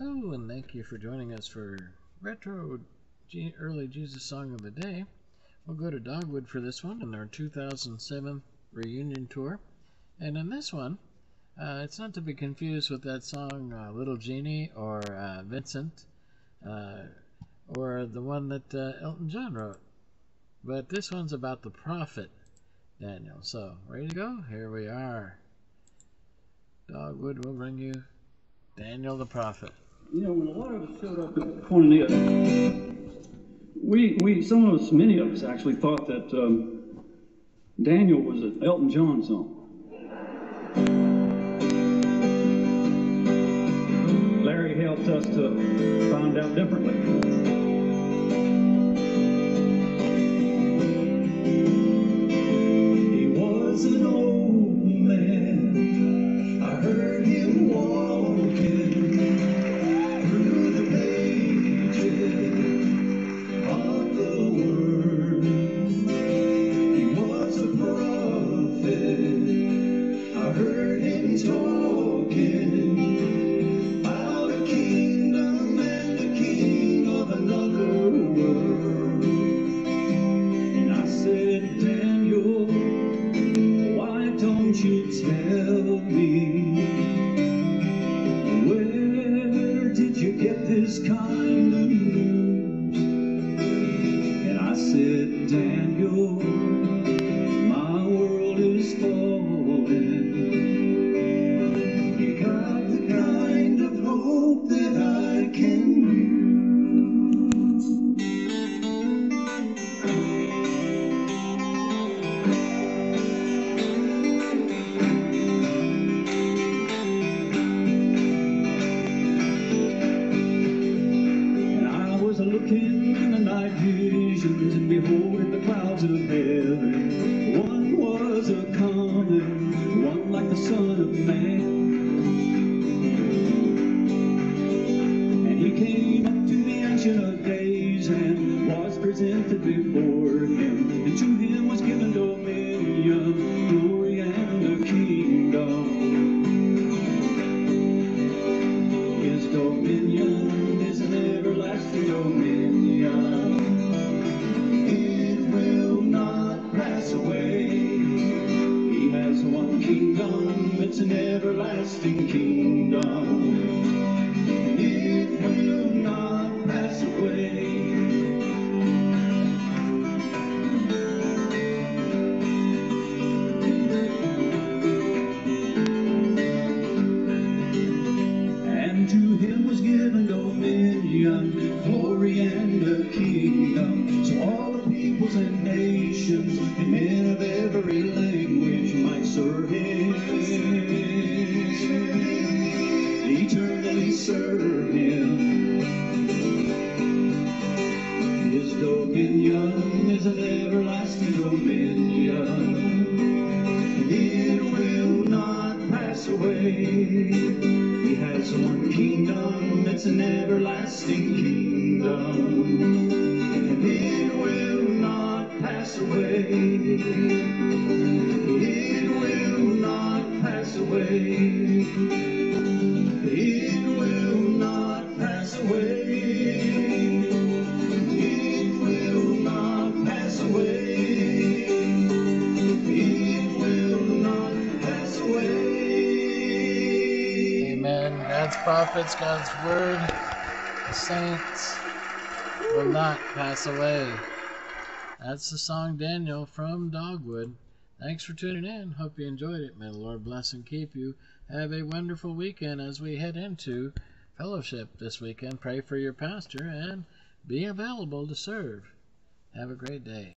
Oh, and thank you for joining us for Retro G Early Jesus Song of the Day. We'll go to Dogwood for this one in their 2007 reunion tour. And in this one, uh, it's not to be confused with that song uh, Little Jeannie or uh, Vincent uh, or the one that uh, Elton John wrote. But this one's about the prophet Daniel. So, ready to go? Here we are. Dogwood will bring you Daniel the prophet. You know, when a lot of us showed up at Koinonia, we, we, some of us, many of us actually thought that um, Daniel was an Elton John song. Larry helped us to find out differently. This kind of news? And I said, Daniel, in visions and beholding the clouds of heaven. One was a coming, one like the Son of Man. And he came up to the Ancient of Days and was presented before him. And to him was given dominion, to him was given dominion, glory, and a kingdom. So all the peoples and nations and men of every language might serve him. Eternally serve him. His dominion is an everlasting dominion. Everlasting kingdom. And it will not pass away. It will not pass away. It will not pass away. It will not pass away. It will not pass away. Amen. God's prophets, God's word, the saints will not pass away. That's the song Daniel from Dogwood. Thanks for tuning in. Hope you enjoyed it. May the Lord bless and keep you. Have a wonderful weekend as we head into fellowship this weekend. Pray for your pastor and be available to serve. Have a great day.